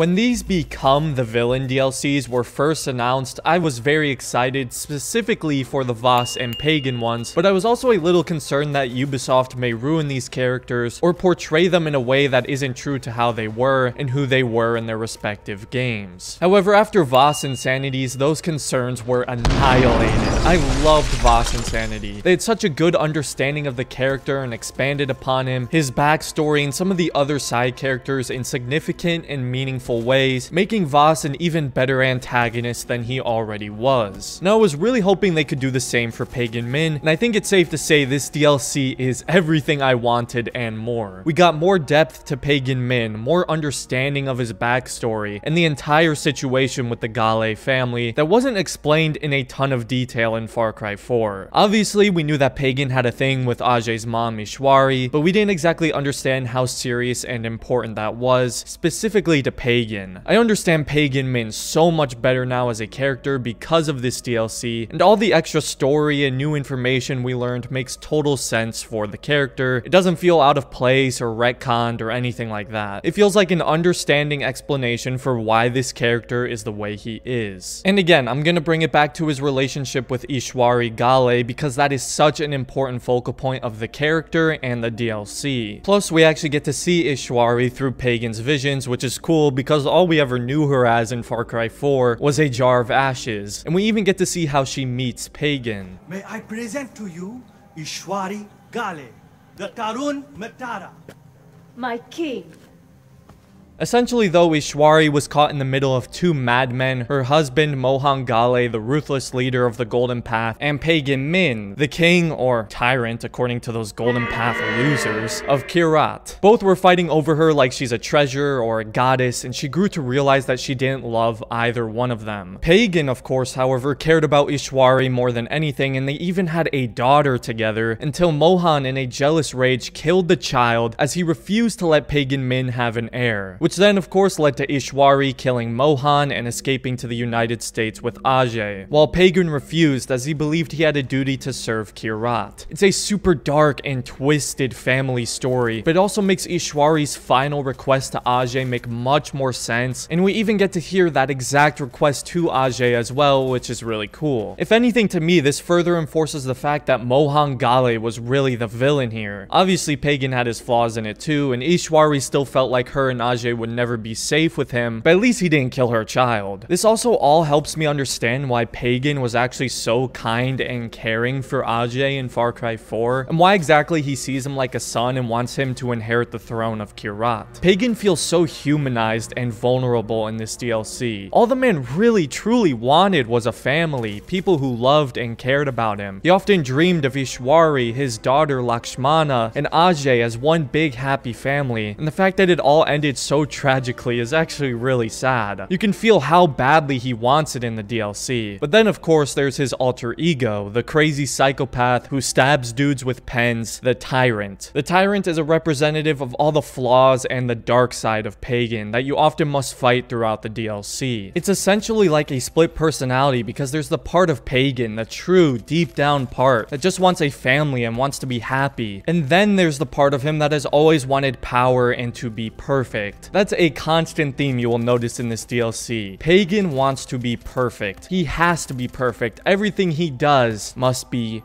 When these Become the Villain DLCs were first announced, I was very excited specifically for the Vaas and Pagan ones, but I was also a little concerned that Ubisoft may ruin these characters or portray them in a way that isn't true to how they were and who they were in their respective games. However, after Vaas Insanities, those concerns were annihilated. I loved Vaas Insanity. They had such a good understanding of the character and expanded upon him, his backstory, and some of the other side characters in significant and meaningful ways, making Vaas an even better antagonist than he already was. Now, I was really hoping they could do the same for Pagan Min, and I think it's safe to say this DLC is everything I wanted and more. We got more depth to Pagan Min, more understanding of his backstory, and the entire situation with the Ghale family that wasn't explained in a ton of detail in Far Cry 4. Obviously, we knew that Pagan had a thing with Ajay's mom Ishwari, but we didn't exactly understand how serious and important that was, specifically to Pagan. I understand Pagan Min so much better now as a character because of this DLC, and all the extra story and new information we learned makes total sense for the character. It doesn't feel out of place or retconned or anything like that. It feels like an understanding explanation for why this character is the way he is. And again, I'm gonna bring it back to his relationship with Ishwari Ghale because that is such an important focal point of the character and the DLC. Plus, we actually get to see Ishwari through Pagan's visions, which is cool because all we ever knew her as in Far Cry 4 was a jar of ashes, and we even get to see how she meets Pagan. May I present to you Ishwari Ghale, the Tarun Matara. My king. Essentially though, Ishwari was caught in the middle of two madmen, her husband Mohan Ghale, the ruthless leader of the Golden Path, and Pagan Min, the king, or tyrant according to those Golden Path losers, of Kyrat. Both were fighting over her like she's a treasure or a goddess, and she grew to realize that she didn't love either one of them. Pagan, of course, however, cared about Ishwari more than anything, and they even had a daughter together, until Mohan in a jealous rage killed the child as he refused to let Pagan Min have an heir, which then of course led to Ishwari killing Mohan and escaping to the United States with Ajay, while Pagan refused as he believed he had a duty to serve Kyrat. It's a super dark and twisted family story, but it also makes Ishwari's final request to Ajay make much more sense, and we even get to hear that exact request to Ajay as well, which is really cool. If anything to me, this further enforces the fact that Mohan Ghale was really the villain here. Obviously, Pagan had his flaws in it too, and Ishwari still felt like her and Ajay would never be safe with him, but at least he didn't kill her child. This also all helps me understand why Pagan was actually so kind and caring for Ajay in Far Cry 4, and why exactly he sees him like a son and wants him to inherit the throne of Kyrat. Pagan feels so humanized and vulnerable in this DLC. All the man really truly wanted was a family, people who loved and cared about him. He often dreamed of Ishwari, his daughter Lakshmana, and Ajay as one big happy family, and the fact that it all ended so tragically is actually really sad. You can feel how badly he wants it in the DLC. But then of course there's his alter ego, the crazy psychopath who stabs dudes with pens, the Tyrant. The Tyrant is a representative of all the flaws and the dark side of Pagan that you often must fight throughout the DLC. It's essentially like a split personality because there's the part of Pagan, the true, deep down part, that just wants a family and wants to be happy. And then there's the part of him that has always wanted power and to be perfect. That's a constant theme you will notice in this DLC. Pagan wants to be perfect. He has to be perfect. Everything he does must be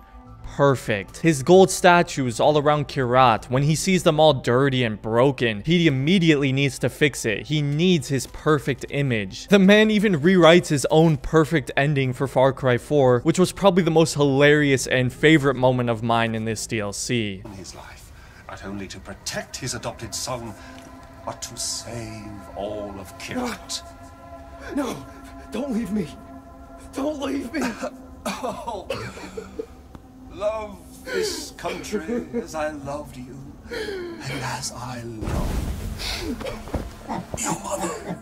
perfect. His gold statues all around Kyrat, when he sees them all dirty and broken, he immediately needs to fix it. He needs his perfect image. The man even rewrites his own perfect ending for Far Cry 4, which was probably the most hilarious and favorite moment of mine in this DLC. his life, not only to protect his adopted son, but to save all of Kyrat. No, don't leave me. Don't leave me. Oh, love this country as I loved you, and as I love your mother.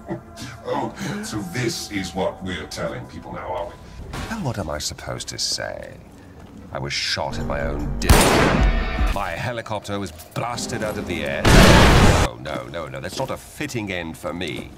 Oh, so this is what we're telling people now, are we? And what am I supposed to say? I was shot in my own dick. My helicopter was blasted out of the air. No, no, no, no, that's not a fitting end for me.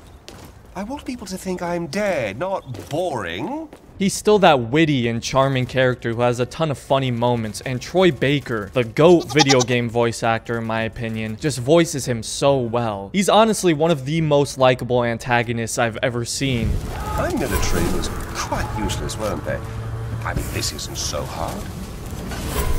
I want people to think I'm dead, not boring. He's still that witty and charming character who has a ton of funny moments, and Troy Baker, the GOAT video game voice actor in my opinion, just voices him so well. He's honestly one of the most likable antagonists I've ever seen. I'm gonna military was quite useless, weren't they? I mean, this isn't so hard.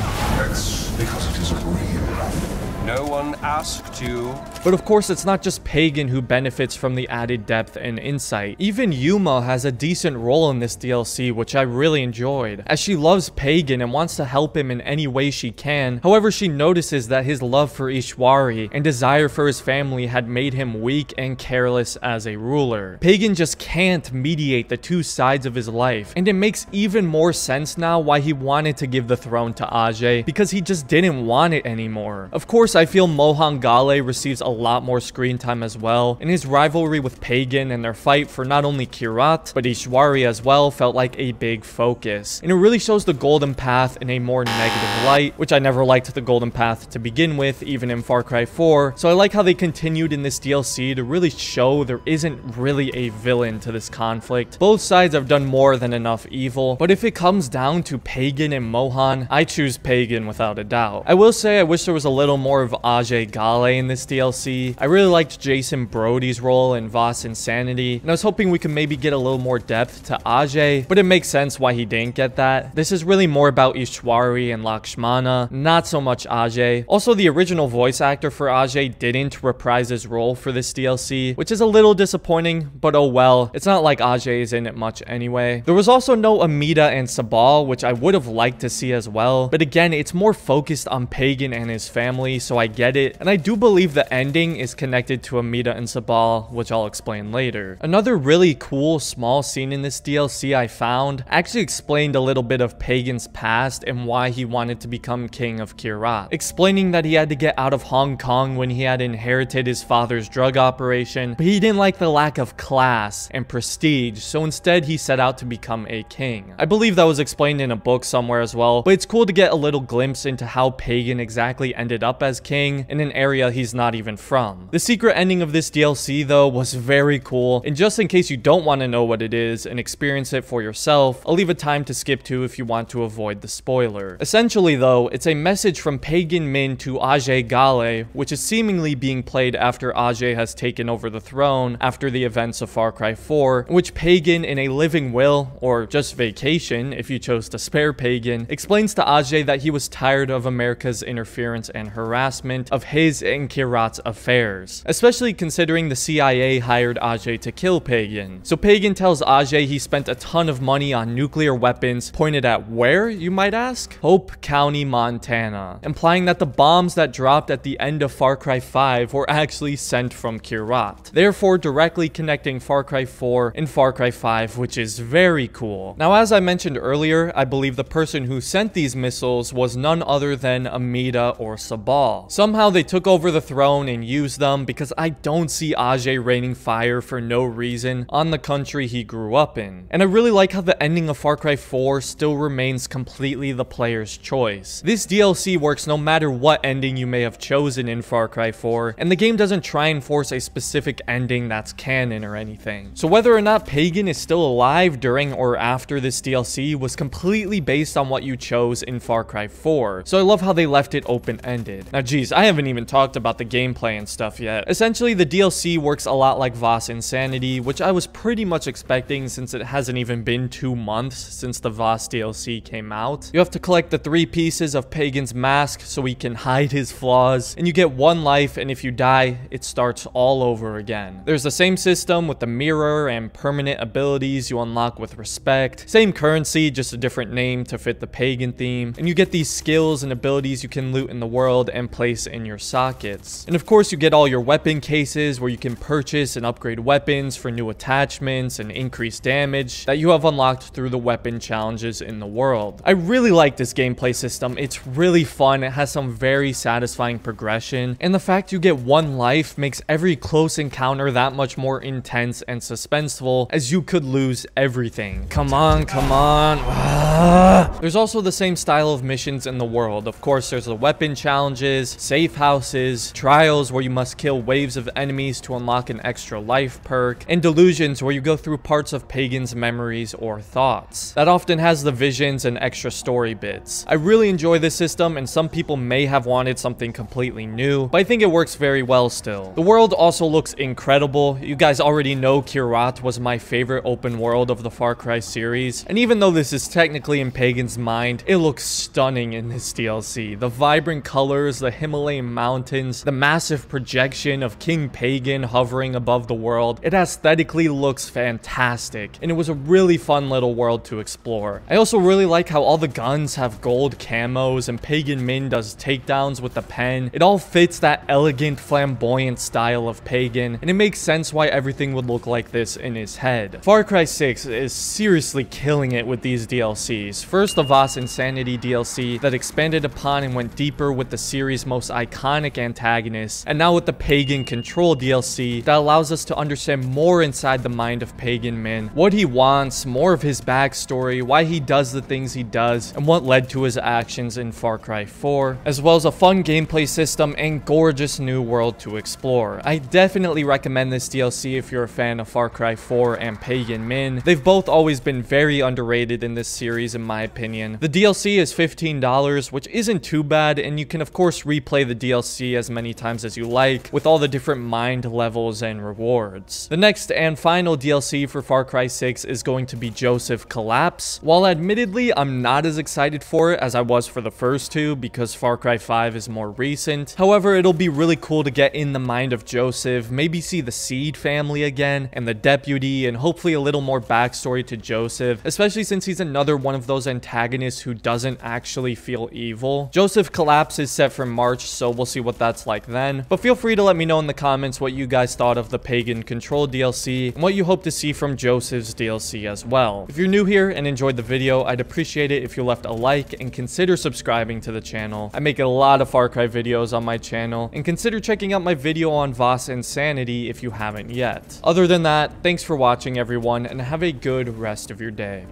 That's because it isn't real. No one asked you. But of course, it's not just Pagan who benefits from the added depth and insight. Even Yuma has a decent role in this DLC, which I really enjoyed, as she loves Pagan and wants to help him in any way she can. However, she notices that his love for Ishwari and desire for his family had made him weak and careless as a ruler. Pagan just can't mediate the two sides of his life, and it makes even more sense now why he wanted to give the throne to Ajay, because he just didn't want it anymore. Of course, I feel Mohan Ghale receives a lot more screen time as well, and his rivalry with Pagan and their fight for not only Kyrat, but Ishwari as well felt like a big focus. And it really shows the Golden Path in a more negative light, which I never liked the Golden Path to begin with, even in Far Cry 4, so I like how they continued in this DLC to really show there isn't really a villain to this conflict. Both sides have done more than enough evil, but if it comes down to Pagan and Mohan, I choose Pagan without a doubt. I will say I wish there was a little more of Ajay Ghale in this DLC. I really liked Jason Brody's role in Vaas Insanity, and I was hoping we could maybe get a little more depth to Ajay, but it makes sense why he didn't get that. This is really more about Ishwari and Lakshmana, not so much Ajay. Also, the original voice actor for Ajay didn't reprise his role for this DLC, which is a little disappointing, but oh well. It's not like Ajay is in it much anyway. There was also no Amita and Sabal, which I would have liked to see as well, but again, it's more focused on Pagan and his family, so I get it. And I do believe the ending is connected to Amita and Sabal, which I'll explain later. Another really cool small scene in this DLC I found actually explained a little bit of Pagan's past and why he wanted to become king of Kyrat, explaining that he had to get out of Hong Kong when he had inherited his father's drug operation, but he didn't like the lack of class and prestige, so instead he set out to become a king. I believe that was explained in a book somewhere as well, but it's cool to get a little glimpse into how Pagan exactly ended up as king in an area he's not even from. The secret ending of this DLC though was very cool, and just in case you don't want to know what it is and experience it for yourself, I'll leave a time to skip to if you want to avoid the spoiler. Essentially though, it's a message from Pagan Min to Ajay Ghale, which is seemingly being played after Ajay has taken over the throne after the events of Far Cry 4, in which Pagan in a living will, or just vacation if you chose to spare Pagan, explains to Ajay that he was tired of America's interference and harassment of his and Kyrat's affairs, especially considering the CIA hired Ajay to kill Pagan. So Pagan tells Ajay he spent a ton of money on nuclear weapons pointed at where, you might ask? Hope County, Montana, implying that the bombs that dropped at the end of Far Cry 5 were actually sent from Kyrat, therefore directly connecting Far Cry 4 and Far Cry 5, which is very cool. Now, as I mentioned earlier, I believe the person who sent these missiles was none other than Amita or Sabal. Somehow they took over the throne and used them because I don't see Ajay raining fire for no reason on the country he grew up in. And I really like how the ending of Far Cry 4 still remains completely the player's choice. This DLC works no matter what ending you may have chosen in Far Cry 4, and the game doesn't try and force a specific ending that's canon or anything. So whether or not Pagan is still alive during or after this DLC was completely based on what you chose in Far Cry 4. So I love how they left it open-ended. Now geez, I haven't even talked about the gameplay and stuff yet. Essentially, the DLC works a lot like Vaas Insanity, which I was pretty much expecting since it hasn't even been two months since the Vaas DLC came out. You have to collect the three pieces of Pagan's mask so he can hide his flaws, and you get one life, and if you die, it starts all over again. There's the same system with the mirror and permanent abilities you unlock with respect. Same currency, just a different name to fit the Pagan theme, and you get these skills and abilities you can loot in the world and place in your sockets. And of course, you get all your weapon cases where you can purchase and upgrade weapons for new attachments and increased damage that you have unlocked through the weapon challenges in the world. I really like this gameplay system. It's really fun. It has some very satisfying progression, and the fact you get one life makes every close encounter that much more intense and suspenseful as you could lose everything. Come on, come on. Ah. There's also the same style of missions in the world. Of course, there's the weapon challenges, safe houses, trials where you must kill waves of enemies to unlock an extra life perk, and delusions where you go through parts of Pagan's memories or thoughts. That often has the visions and extra story bits. I really enjoy this system and some people may have wanted something completely new, but I think it works very well still. The world also looks incredible. You guys already know Kyrat was my favorite open world of the Far Cry series, and even though this is technically in Pagan's mind, it looks stunning in this DLC. The vibrant colors, the Himalayan mountains, the massive projection of King Pagan hovering above the world, it aesthetically looks fantastic, and it was a really fun little world to explore. I also really like how all the guns have gold camos and Pagan Min does takedowns with the pen. It all fits that elegant, flamboyant style of Pagan, and it makes sense why everything would look like this in his head. Far Cry 6 is seriously killing it with these DLCs. First, the Vaas Insanity DLC that expanded upon and went deeper with the series' most iconic antagonists, and now with the Pagan Control DLC that allows us to understand more inside the mind of Pagan Min, what he wants, more of his backstory, why he does the things he does, and what led to his actions in Far Cry 4, as well as a fun gameplay system and gorgeous new world to explore. I definitely recommend this DLC if you're a fan of Far Cry 4 and Pagan Min. They've both always been very underrated in this series in my opinion. The DLC is $15, which isn't too bad, and you can of course replay the DLC as many times as you like, with all the different mind levels and rewards. The next and final DLC for Far Cry 6 is going to be Joseph Collapse. While admittedly I'm not as excited for it as I was for the first two because Far Cry 5 is more recent, however it'll be really cool to get in the mind of Joseph, maybe see the Seed family again, and the deputy, and hopefully a little more backstory to Joseph, especially since he's another one of those antagonists who doesn't actually feel evil. Joseph Collapse is set for March, so we'll see what that's like then. But feel free to let me know in the comments what you guys thought of the Pagan Control DLC, and what you hope to see from Joseph's DLC as well. If you're new here and enjoyed the video, I'd appreciate it if you left a like and consider subscribing to the channel. I make a lot of Far Cry videos on my channel, and consider checking out my video on Vaas Insanity if you haven't yet. Other than that, thanks for watching everyone, and have a good rest of your day.